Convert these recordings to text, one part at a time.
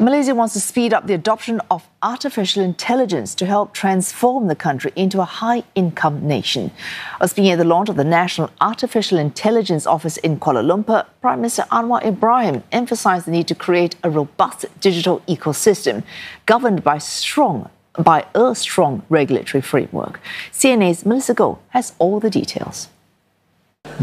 Malaysia wants to speed up the adoption of artificial intelligence to help transform the country into a high income nation. Speaking at the launch of the National Artificial Intelligence Office in Kuala Lumpur, Prime Minister Anwar Ibrahim emphasized the need to create a robust digital ecosystem governed by strong by a strong regulatory framework. CNA's Melissa Goh has all the details.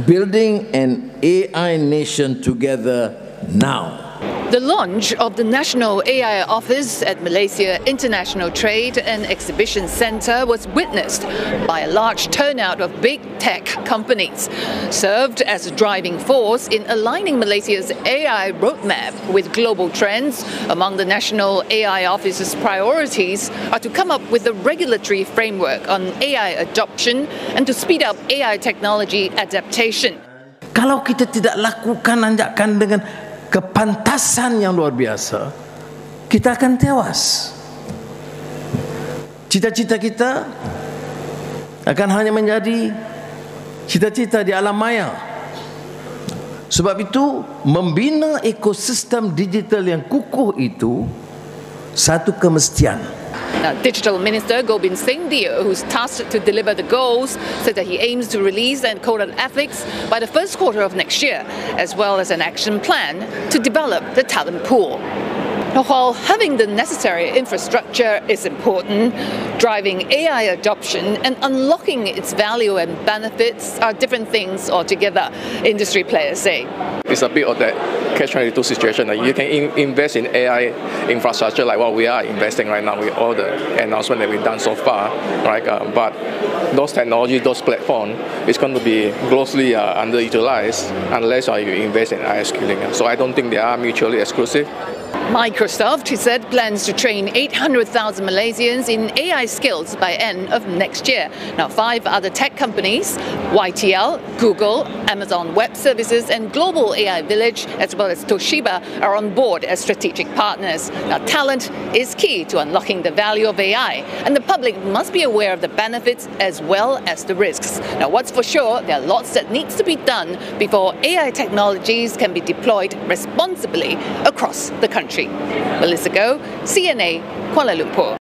Building an AI nation together now. The launch of the National AI Office at Malaysia International Trade and Exhibition Centre was witnessed by a large turnout of big tech companies, served as a driving force in aligning Malaysia's AI roadmap with global trends. Among the National AI Office's priorities are to come up with a regulatory framework on AI adoption and to speed up AI technology adaptation. Kalau kita tidak lakukan anjakan dengan kepantasan yang luar biasa, kita akan tewas. Cita-cita kita akan hanya menjadi cita-cita di alam maya. Sebab itu, membina ekosistem digital yang kukuh itu satu kemestian. Now, Digital Minister Gobind Singh Deo, who's tasked to deliver the goals, said that he aims to release and code on ethics by the first quarter of next year, as well as an action plan to develop the talent pool. Now, while having the necessary infrastructure is important, driving AI adoption and unlocking its value and benefits are different things altogether, industry players say. It's a bit of that catch-22 situation. Like you can in invest in AI infrastructure like what we are investing right now with all the announcement that we've done so far, right? Uh, but those technologies, those platforms, is going to be grossly uh, underutilized unless uh, you invest in AI skilling. So I don't think they are mutually exclusive. Microsoft, he said, plans to train 800,000 Malaysians in AI skills by end of next year. Now, five other tech companies, YTL, Google, Amazon Web Services, and Global AI Village, as well as Toshiba, are on board as strategic partners. Now, talent is key to unlocking the value of AI, and the public must be aware of the benefits as well as the risks. Now, what's for sure, there are lots that needs to be done before AI technologies can be deployed responsibly across the country. Melissa Goh, CNA, Kuala Lumpur.